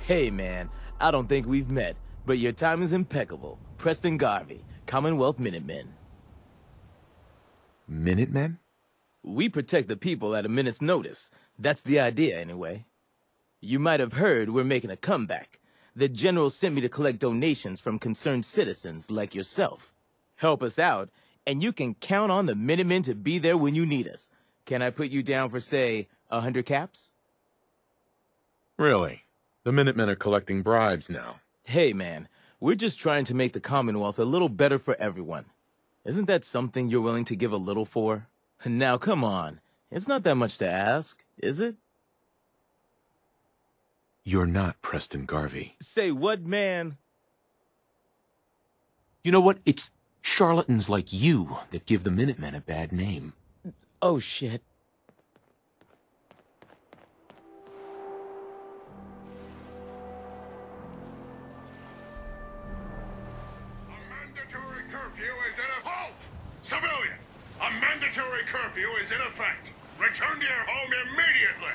Hey, man, I don't think we've met, but your time is impeccable. Preston Garvey, Commonwealth Minutemen. Minutemen? We protect the people at a minute's notice. That's the idea, anyway. You might have heard we're making a comeback. The General sent me to collect donations from concerned citizens like yourself. Help us out, and you can count on the Minutemen to be there when you need us. Can I put you down for, say, a hundred caps? Really? The Minutemen are collecting bribes now. Hey, man, we're just trying to make the Commonwealth a little better for everyone. Isn't that something you're willing to give a little for? Now, come on. It's not that much to ask, is it? You're not Preston Garvey. Say what, man? You know what? It's charlatans like you that give the Minutemen a bad name. Oh, shit. Curfew is in effect. Return to your home immediately.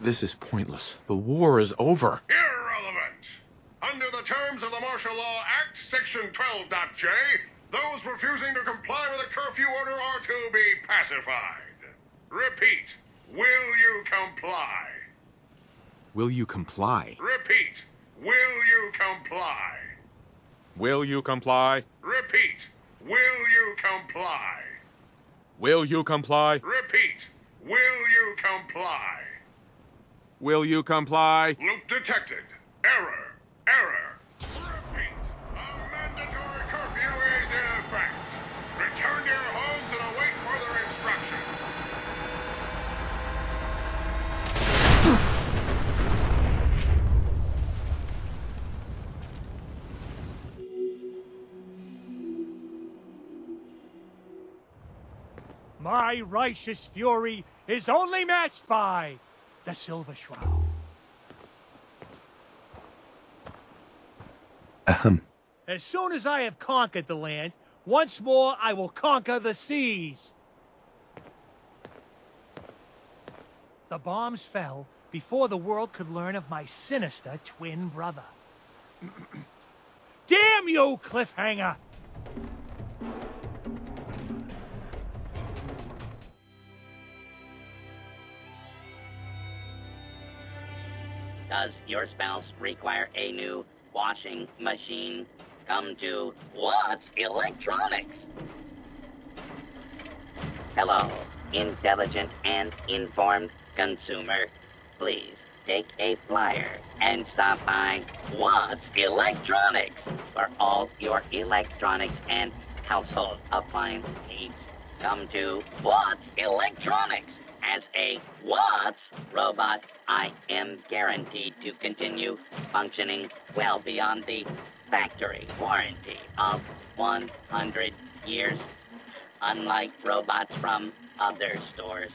This is pointless. The war is over. Irrelevant. Under the terms of the Martial Law Act, Section 12.j, those refusing to comply with the curfew order are to be pacified. Repeat, will you comply? Will you comply? Repeat, will you comply? Will you comply? Repeat, will you comply? Will you comply? Repeat, will you comply? Will you comply? Loop detected. Error. My righteous fury is only matched by the Silver Shroud. Ahem. As soon as I have conquered the land, once more I will conquer the seas. The bombs fell before the world could learn of my sinister twin brother. Damn you, cliffhanger! Your spouse require a new washing machine? Come to Watt's Electronics? Hello, intelligent and informed consumer. Please take a flyer and stop by Watt's Electronics for all your electronics and household appliance needs. Come to Watt's Electronics. As a Watts robot, I am guaranteed to continue functioning well beyond the factory warranty of 100 years, unlike robots from other stores.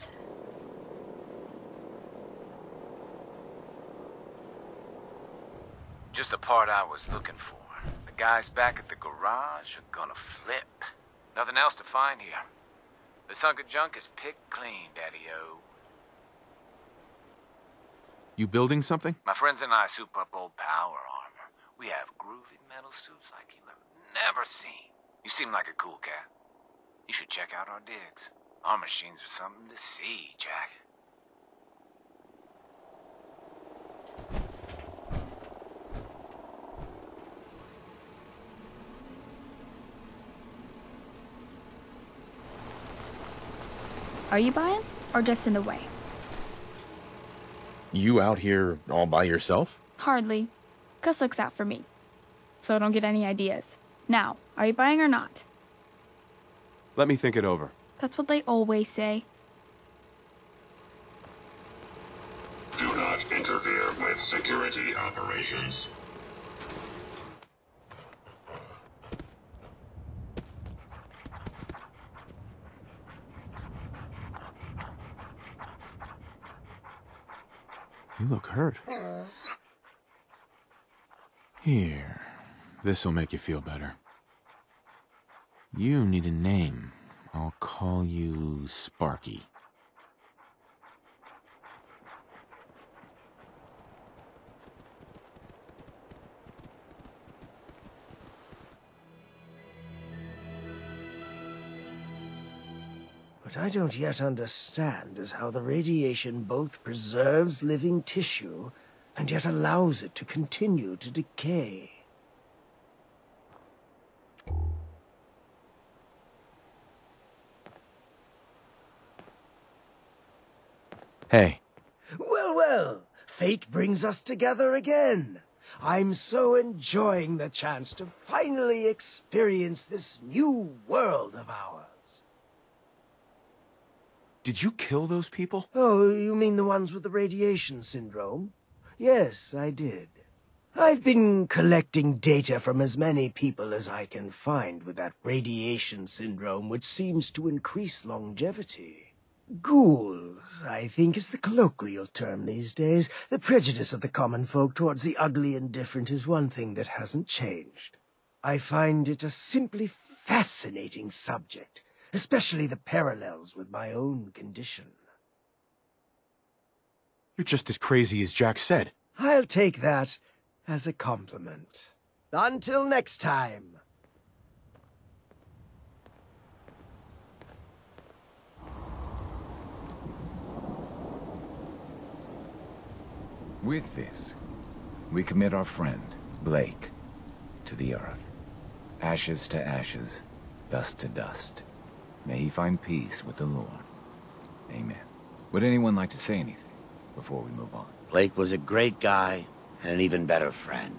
Just the part I was looking for. The guys back at the garage are gonna flip. Nothing else to find here. The sunken junk is picked clean, Daddy-O. You building something? My friends and I soup up old power armor. We have groovy metal suits like you have never seen. You seem like a cool cat. You should check out our digs. Our machines are something to see, Jack. Are you buying? Or just in the way? You out here all by yourself? Hardly. Gus looks out for me. So don't get any ideas. Now, are you buying or not? Let me think it over. That's what they always say. Do not interfere with security operations. Look hurt. Here. This'll make you feel better. You need a name. I'll call you Sparky. What I don't yet understand is how the radiation both preserves living tissue and yet allows it to continue to decay. Hey, Well, well, fate brings us together again. I'm so enjoying the chance to finally experience this new world of ours. Did you kill those people? Oh, you mean the ones with the radiation syndrome? Yes, I did. I've been collecting data from as many people as I can find with that radiation syndrome, which seems to increase longevity. Ghouls, I think, is the colloquial term these days. The prejudice of the common folk towards the ugly and different is one thing that hasn't changed. I find it a simply fascinating subject, especially the parallels with my own condition. You're just as crazy as Jack said. I'll take that as a compliment. Until next time. With this, we commit our friend, Blake, to the earth. Ashes to ashes, dust to dust. May he find peace with the Lord. Amen. Would anyone like to say anything before we move on? Blake was a great guy and an even better friend.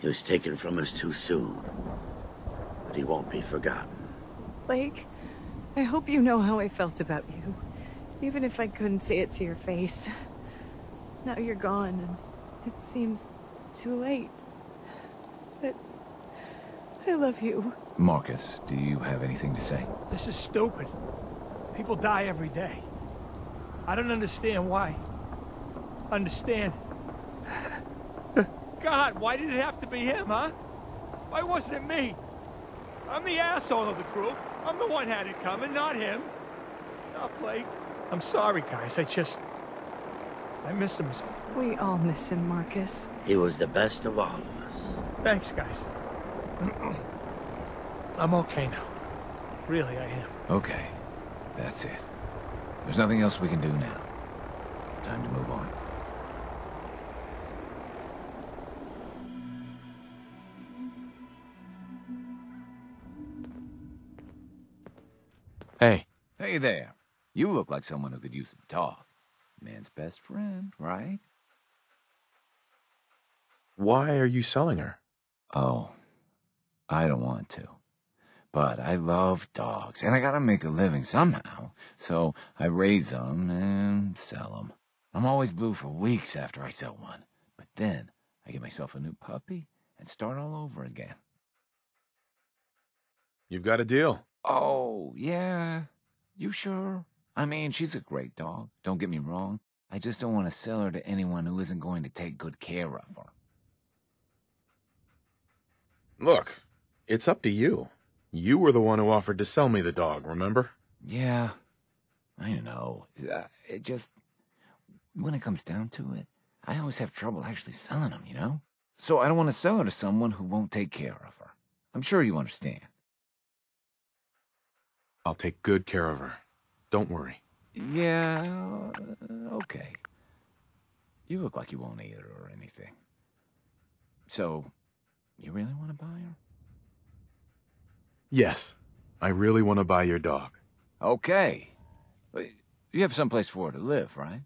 He was taken from us too soon. But he won't be forgotten. Blake, I hope you know how I felt about you. Even if I couldn't say it to your face. Now you're gone, and it seems too late. But I love you. Marcus, do you have anything to say? This is stupid. People die every day. I don't understand why. Understand? God, why did it have to be him, huh? Why wasn't it me? I'm the asshole of the group. I'm the one had it coming, not him. Not Blake. I'm sorry, guys. I just... I miss him. We all miss him, Marcus. He was the best of all of us. Thanks, guys. I'm okay now. Really, I am. Okay, that's it. There's nothing else we can do now. Time to move on. hey, Hey there. You look like someone who could use a dog. Man's best friend, right? why are you selling her? Oh, I don't want to. But I love dogs, and I gotta make a living somehow. So I raise them and sell them. I'm always blue for weeks after I sell one. But then I get myself a new puppy and start all over again. You've got a deal. Oh, yeah. You sure? I mean, she's a great dog. Don't get me wrong. I just don't want to sell her to anyone who isn't going to take good care of her. Look, it's up to you. You were the one who offered to sell me the dog, remember? Yeah, I know. Uh, It just, when it comes down to it, I always have trouble actually selling them, you know? So I don't want to sell her to someone who won't take care of her. I'm sure you understand. I'll take good care of her. Don't worry. Yeah, okay. You look like you won't eat her or anything. So, you really want to buy her? Yes, I really want to buy your dog. Okay. You have someplace for her to live, right?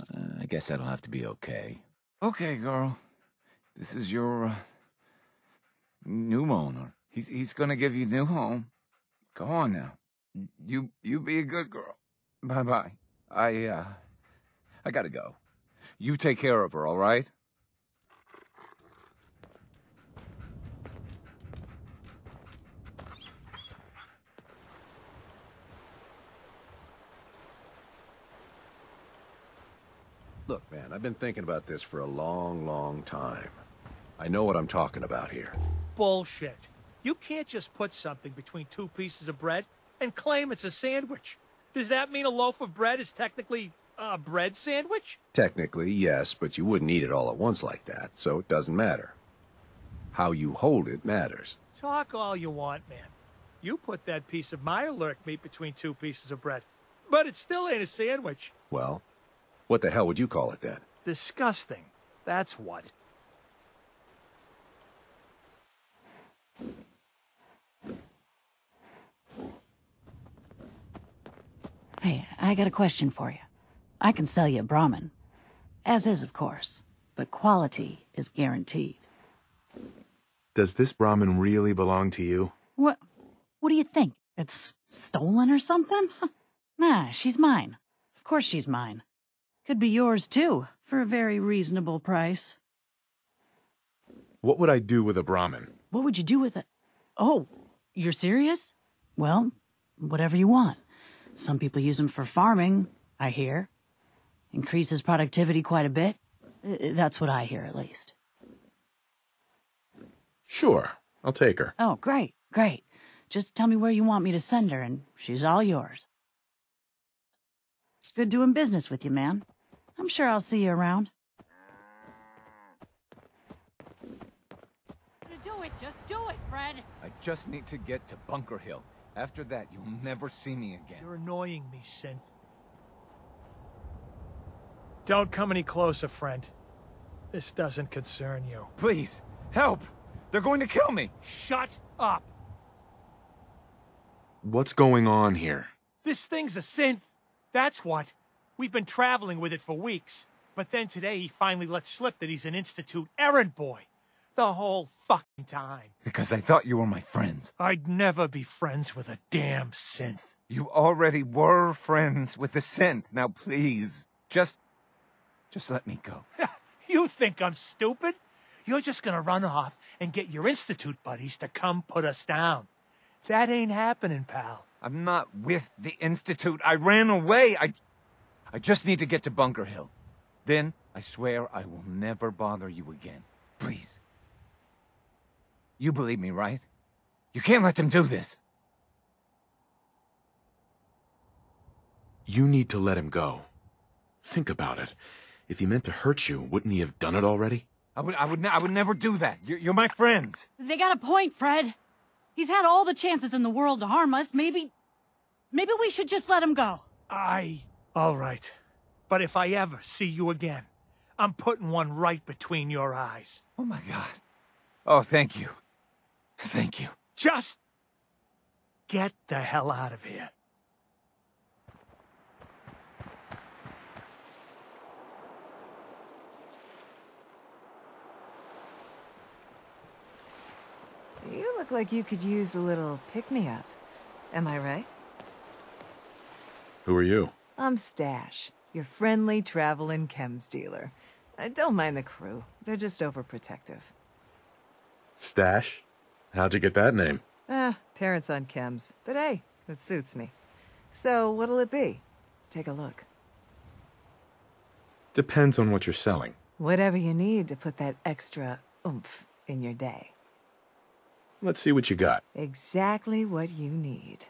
Uh, I guess that'll have to be okay. Okay, girl. This is your uh, new owner. He's he's gonna give you a new home. Go on now. You you be a good girl. Bye bye. I uh I gotta go. You take care of her, all right? Look, man, I've been thinking about this for a long, long time. I know what I'm talking about here. Bullshit. You can't just put something between two pieces of bread and claim it's a sandwich. Does that mean a loaf of bread is technically a bread sandwich? Technically, yes, but you wouldn't eat it all at once like that, so it doesn't matter. How you hold it matters. Talk all you want, man. You put that piece of Mirelurk meat between two pieces of bread. But it still ain't a sandwich. Well, what the hell would you call it then? Disgusting. That's what. Hey, I got a question for you. I can sell you a Brahmin. As is, of course. But quality is guaranteed. Does this Brahmin really belong to you? What? What do you think? It's stolen or something? Nah, she's mine. Of course she's mine. Could be yours too, for a very reasonable price. What would I do with a Brahmin? What would you do with it? Oh, you're serious? Well, whatever you want. Some people use them for farming, I hear. Increases productivity quite a bit. That's what I hear, at least. Sure, I'll take her. Oh, great, great. Just tell me where you want me to send her, and she's all yours. It's good doing business with you, man. I'm sure I'll see you around. Do it, just do it, Fred. I just need to get to Bunker Hill. After that, you'll never see me again. You're annoying me, Synth. Don't come any closer, friend. This doesn't concern you. Please, help! They're going to kill me! Shut up! What's going on here? This thing's a synth. That's what. We've been traveling with it for weeks. But then today he finally let slip that he's an Institute errand boy. The whole fucking time. Because I thought you were my friends. I'd never be friends with a damn synth. You already were friends with the synth. Now please, just... just let me go. You think I'm stupid? You're just gonna run off and get your Institute buddies to come put us down. That ain't happening, pal. I'm not with the Institute. I ran away. I... I just need to get to Bunker Hill. Then, I swear I will never bother you again. Please. You believe me, right? You can't let them do this. You need to let him go. Think about it. If he meant to hurt you, wouldn't he have done it already? I would, I would, ne- I would never do that. You're, you're my friends. They got a point, Fred. He's had all the chances in the world to harm us. Maybe... Maybe we should just let him go. I... All right. But if I ever see you again, I'm putting one right between your eyes. Oh my god. Oh, thank you. Thank you. Just... Get the hell out of here. You look like you could use a little pick-me-up. Am I right? Who are you? I'm Stash, your friendly traveling chems dealer. I don't mind the crew. They're just overprotective. Stash? How'd you get that name? Ah, parents on chems. But hey, it suits me. So, what'll it be? Take a look. Depends on what you're selling. Whatever you need to put that extra oomph in your day. Let's see what you got. Exactly what you need.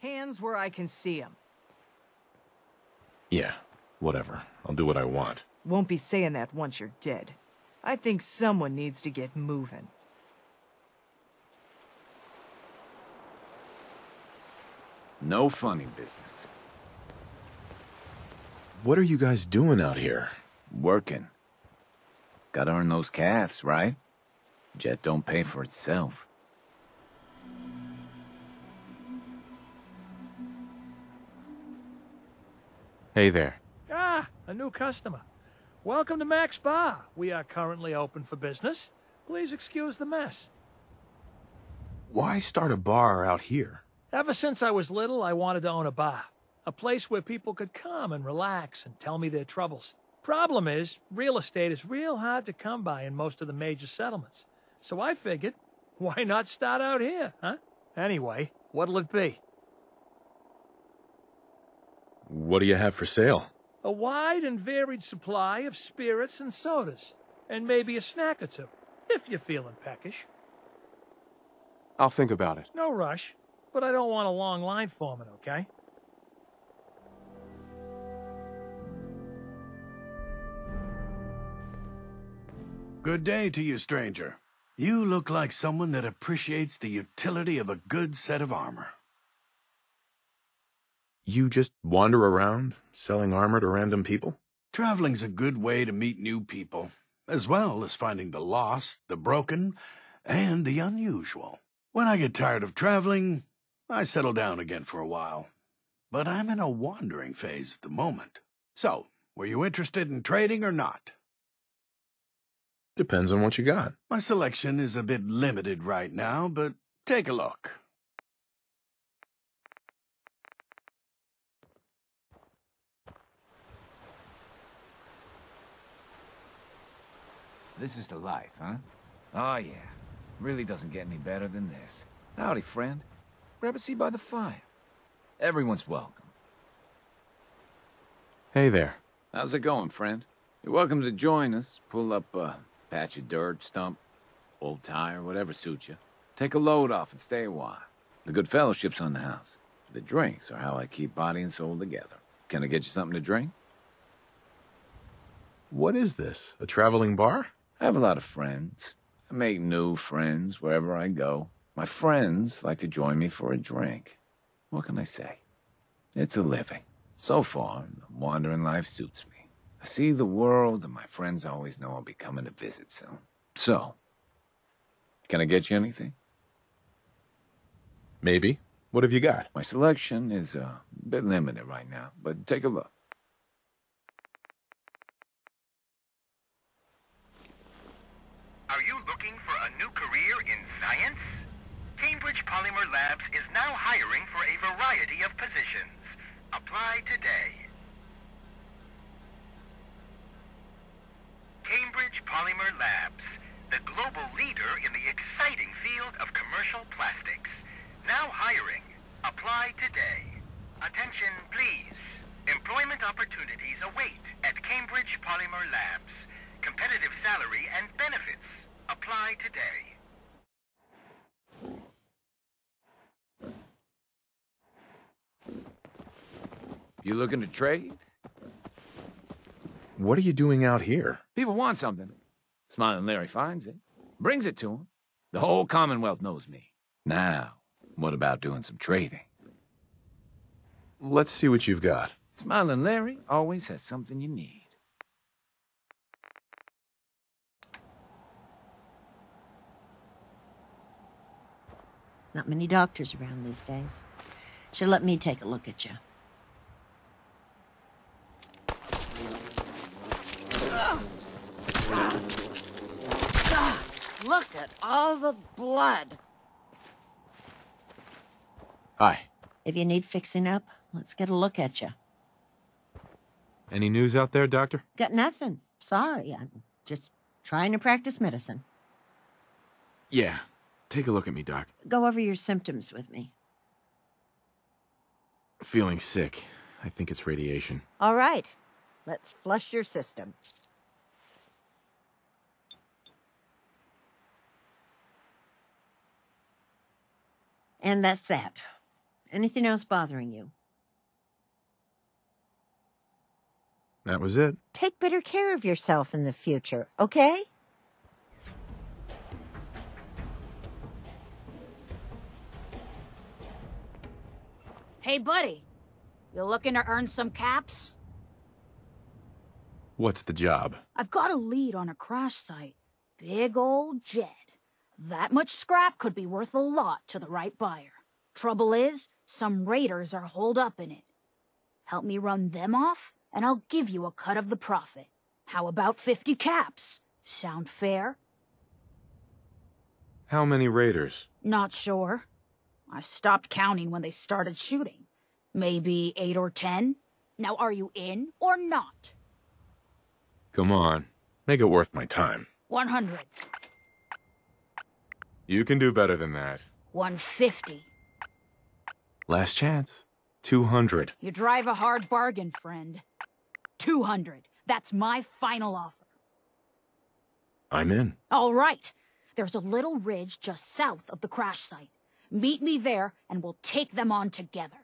Hands where I can see them. Yeah, whatever. I'll do what I want. Won't be saying that once you're dead. I think someone needs to get moving. No funny business. What are you guys doing out here? Working. Gotta earn those calves, right? Jet don't pay for itself. Hey there. Ah, a new customer. Welcome to Max Bar. We are currently open for business. Please excuse the mess. Why start a bar out here? Ever since I was little, I wanted to own a bar. A place where people could come and relax and tell me their troubles. Problem is, real estate is real hard to come by in most of the major settlements. So I figured, why not start out here, huh? Anyway, what'll it be? What do you have for sale? A wide and varied supply of spirits and sodas. And maybe a snack or two, if you're feeling peckish. I'll think about it. No rush, but I don't want a long line forming, okay? Good day to you, stranger. You look like someone that appreciates the utility of a good set of armor. You just wander around, selling armor to random people? Traveling's a good way to meet new people, as well as finding the lost, the broken, and the unusual. When I get tired of traveling, I settle down again for a while. But I'm in a wandering phase at the moment. So, were you interested in trading or not? Depends on what you got. My selection is a bit limited right now, but take a look. This is the life, huh? Oh, yeah. Really doesn't get any better than this. Howdy, friend. Grab a seat by the fire. Everyone's welcome. Hey there. How's it going, friend? You're welcome to join us. Pull up a patch of dirt, stump, old tire, whatever suits you. Take a load off and stay a while. The good fellowship's on the house. The drinks are how I keep body and soul together. Can I get you something to drink? What is this? A traveling bar? I have a lot of friends. I make new friends wherever I go. My friends like to join me for a drink. What can I say? It's a living. So far, the wandering life suits me. I see the world, and my friends always know I'll be coming to visit soon. So, can I get you anything? Maybe. What have you got? My selection is a bit limited right now, but take a look. Are you looking for a new career in science? Cambridge Polymer Labs is now hiring for a variety of positions. Apply today. Cambridge Polymer Labs, the global leader in the exciting field of commercial plastics. Now hiring. Apply today. Attention, please. Employment opportunities await at Cambridge Polymer Labs. Competitive salary and benefits. Apply today. You looking to trade? What are you doing out here? People want something. Smiling Larry finds it, brings it to him. The whole Commonwealth knows me. Now, what about doing some trading? Let's see what you've got. Smiling Larry always has something you need. Not many doctors around these days. Should let me take a look at you. Look at all the blood. Hi. If you need fixing up, let's get a look at you. Any news out there, Doctor? Got nothing. Sorry, I'm just trying to practice medicine. Yeah. Take a look at me, Doc. Go over your symptoms with me. Feeling sick. I think it's radiation. All right. Let's flush your system. And that's that. Anything else bothering you? That was it. Take better care of yourself in the future, okay? Hey, buddy. You looking to earn some caps? What's the job? I've got a lead on a crash site. Big old jet. That much scrap could be worth a lot to the right buyer. Trouble is, some raiders are holed up in it. Help me run them off, and I'll give you a cut of the profit. How about 50 caps? Sound fair? How many raiders? Not sure. I stopped counting when they started shooting. Maybe eight or ten? Now are you in or not? Come on. Make it worth my time. 100. You can do better than that. 150. Last chance. 200. You drive a hard bargain, friend. 200. That's my final offer. I'm in. All right. There's a little ridge just south of the crash site. Meet me there, and we'll take them on together.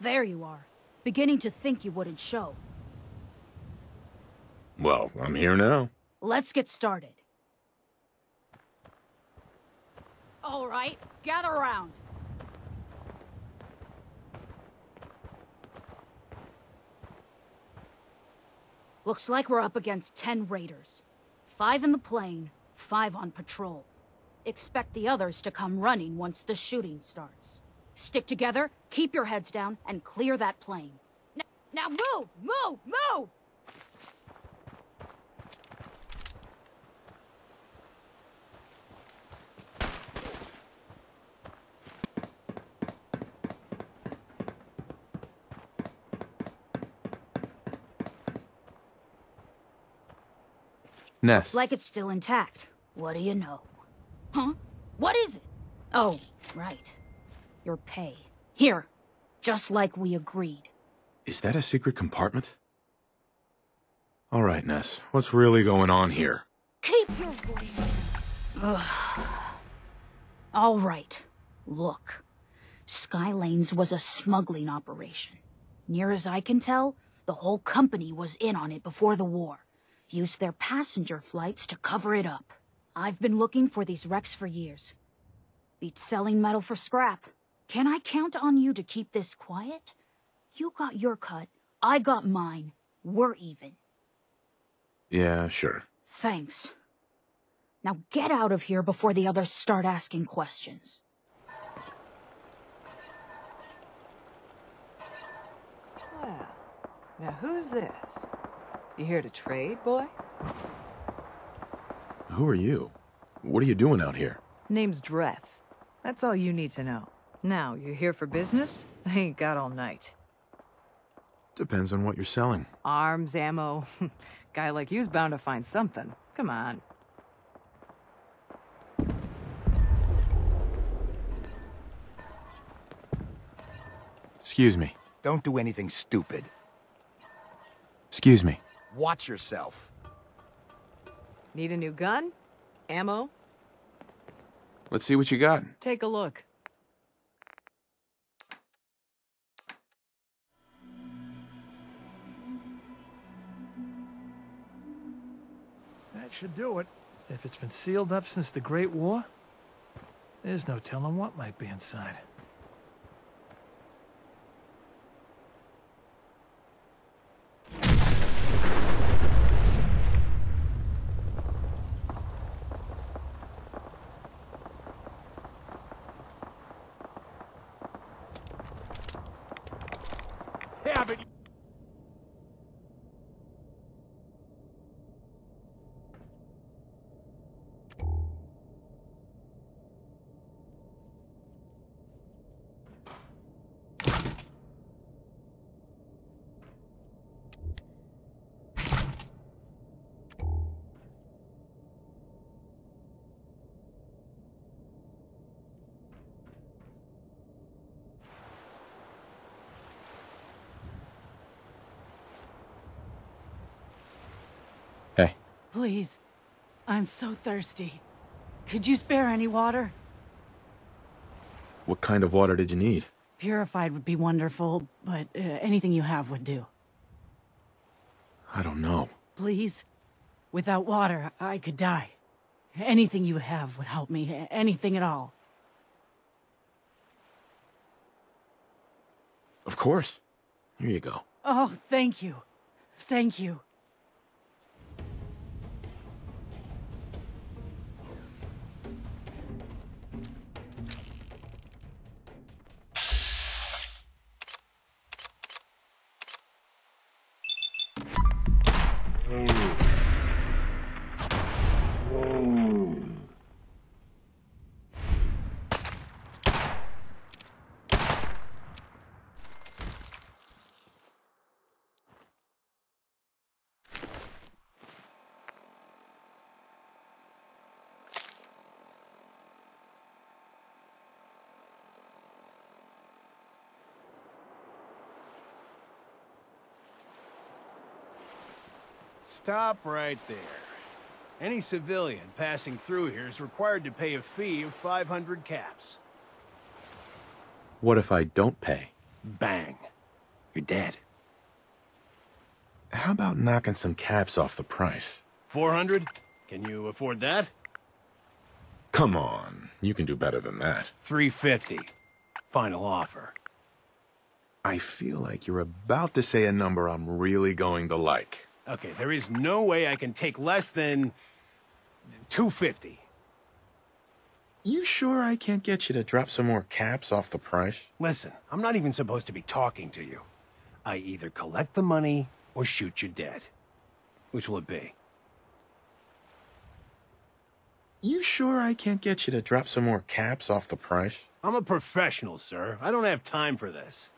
There you are. Beginning to think you wouldn't show. Well, I'm here now. Let's get started. All right, gather around. Looks like we're up against ten raiders. Five in the plane, five on patrol. Expect the others to come running once the shooting starts. Stick together, keep your heads down, and clear that plane. N now move! Move! Move! Ness. Like it's still intact. What do you know? Huh? What is it? Oh, right. Your pay. Here. Just like we agreed. Is that a secret compartment? All right, Ness. What's really going on here? Keep your voice down. Ugh. All right. Look. Skylanes was a smuggling operation. Near as I can tell, the whole company was in on it before the war. Used their passenger flights to cover it up. I've been looking for these wrecks for years. Beats selling metal for scrap. Can I count on you to keep this quiet? You got your cut, I got mine. We're even. Yeah, sure. Thanks. Now get out of here before the others start asking questions. Well, now who's this? You here to trade, boy? Who are you? What are you doing out here? Name's Dreth. That's all you need to know. Now, you here for business? I ain't got all night. Depends on what you're selling. Arms, ammo. Guy like you's bound to find something. Come on. Excuse me. Don't do anything stupid. Excuse me. Watch yourself. Need a new gun? Ammo? Let's see what you got. Take a look. That should do it. If it's been sealed up since the Great War, there's no telling what might be inside. Please. I'm so thirsty. Could you spare any water? What kind of water did you need? Purified would be wonderful, but uh, anything you have would do. I don't know. Please? Without water, I could die. Anything you have would help me. Anything at all. Of course. Here you go. Oh, thank you. Thank you. Stop right there. Any civilian passing through here is required to pay a fee of 500 caps. What if I don't pay? Bang. You're dead. How about knocking some caps off the price? 400? Can you afford that? Come on. You can do better than that. 350. Final offer. I feel like you're about to say a number I'm really going to like. Okay, there is no way I can take less than 250. You sure I can't get you to drop some more caps off the price? Listen, I'm not even supposed to be talking to you. I either collect the money or shoot you dead. Which will it be? You sure I can't get you to drop some more caps off the price? I'm a professional, sir. I don't have time for this.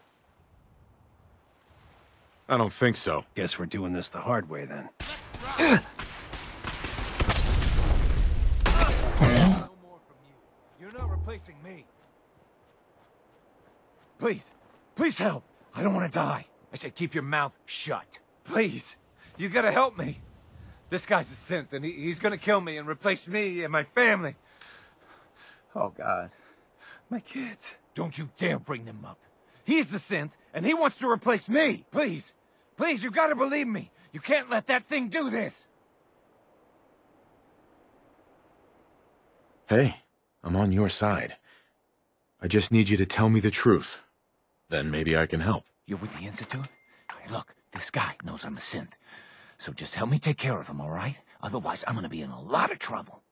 I don't think so. Guess we're doing this the hard way then. You're not replacing me. Please, please help. I don't want to die. I said keep your mouth shut. Please, you gotta help me. This guy's a synth, and he, he's gonna kill me and replace me and my family. Oh, God. My kids. Don't you dare bring them up. He's the synth, and he wants to replace me. Please. Please, you've gotta believe me. You can't let that thing do this. Hey, I'm on your side. I just need you to tell me the truth. Then maybe I can help. You're with the Institute? Hey, look, this guy knows I'm a synth. So just help me take care of him, all right? Otherwise, I'm gonna be in a lot of trouble.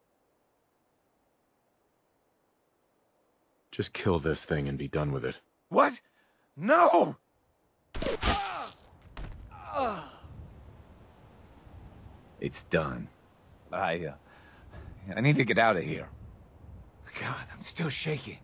Just kill this thing and be done with it. What? No! It's done. I, uh, I need to get out of here. God, I'm still shaking.